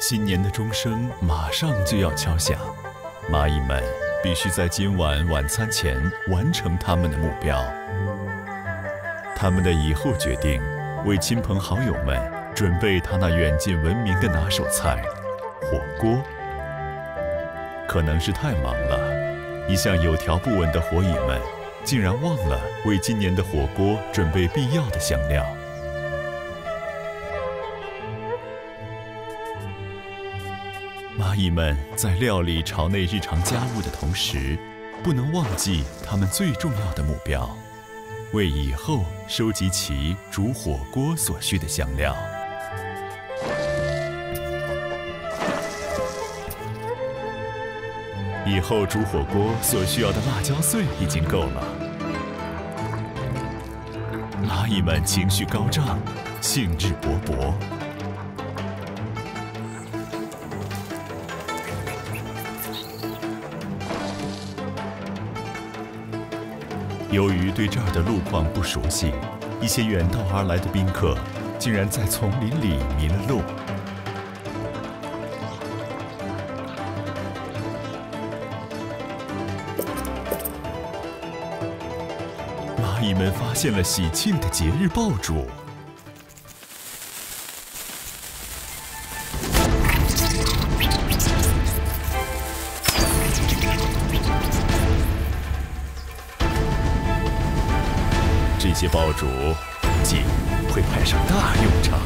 新年的钟声马上就要敲响，蚂蚁们必须在今晚晚餐前完成他们的目标。他们的以后决定为亲朋好友们准备他那远近闻名的拿手菜——火锅。可能是太忙了，一向有条不紊的火蚁们竟然忘了为今年的火锅准备必要的香料。蚂蚁们在料理巢内日常家务的同时，不能忘记他们最重要的目标：为以后收集齐煮火锅所需的香料。以后煮火锅所需要的辣椒碎已经够了。蚂蚁们情绪高涨，兴致勃勃。由于对这儿的路况不熟悉，一些远道而来的宾客竟然在丛林里迷了路。蚂蚁们发现了喜庆的节日爆竹。这些爆竹，估计会派上大用场。